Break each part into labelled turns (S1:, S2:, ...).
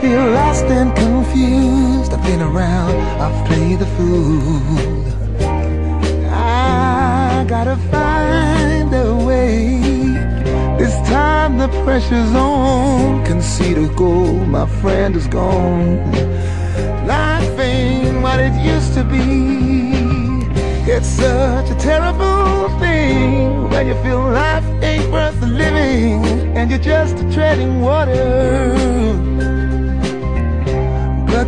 S1: feel lost and confused. I've been around, I've played the fool. I gotta find a way. This time the pressure's on. Can see the goal, my friend is gone. Life ain't what it used to be. It's such a terrible thing When you feel life ain't worth living And you're just treading water.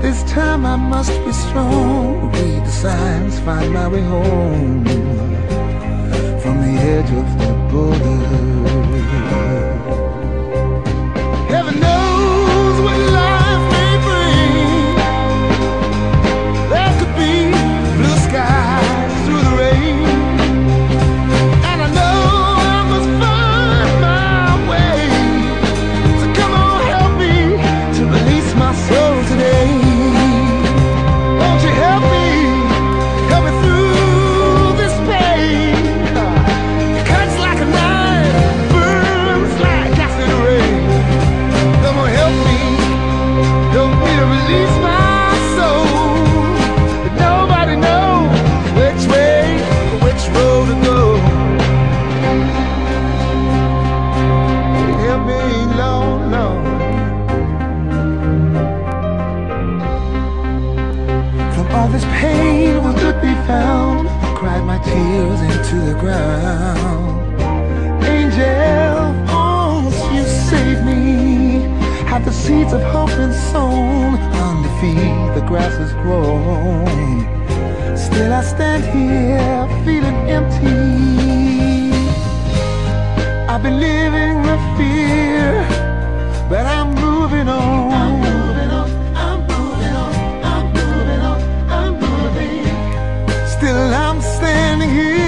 S1: This time I must be strong. Read the signs, find my way home from the edge of heels into the ground. Angel, once you saved me. Have the seeds of hope been sown? Under feet, the grass has grown. Still, I stand here feeling empty. I've been living with fear, but I'm moving on. I'm moving on. I'm moving on. I'm moving on. I'm moving. Still, I'm standing here.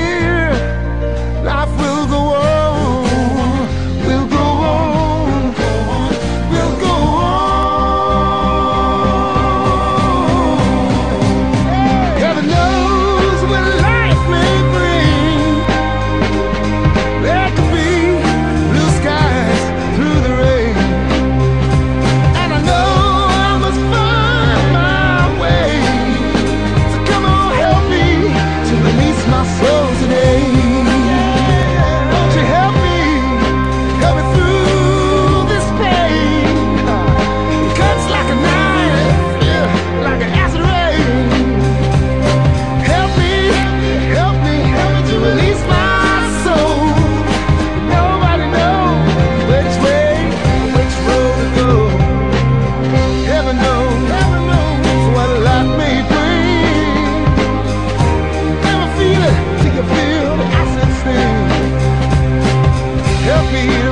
S1: feel